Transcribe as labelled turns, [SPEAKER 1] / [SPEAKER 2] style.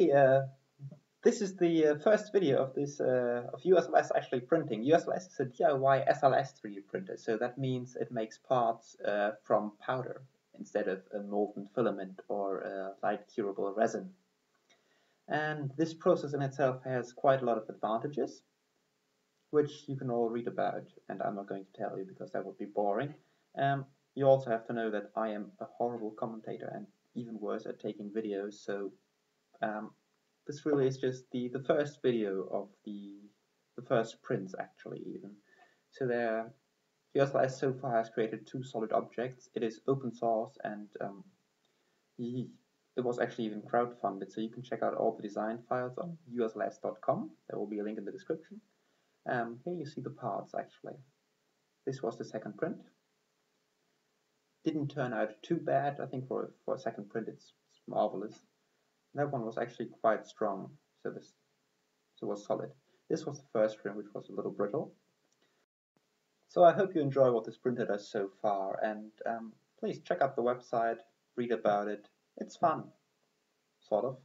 [SPEAKER 1] Uh, this is the uh, first video of this uh, of You-SLS actually printing. You-SLS is a DIY SLS 3D printer, so that means it makes parts uh, from powder instead of a molten filament or light curable resin. And this process in itself has quite a lot of advantages, which you can all read about, and I'm not going to tell you because that would be boring. Um, you also have to know that I am a horrible commentator and even worse at taking videos, so um, this really is just the, the first video of the the first prints actually even. So there You-SLS so far has created two solid objects. It is open source and um, it was actually even crowdfunded, so you can check out all the design files on you-sls.com. There will be a link in the description. Um, here you see the parts actually. This was the second print. Didn't turn out too bad. I think for for a second print it's, it's marvelous. That one was actually quite strong, so this so was solid. This was the first print, which was a little brittle. So I hope you enjoy what this printer does so far, and um, please check out the website, read about it. It's fun, sort of.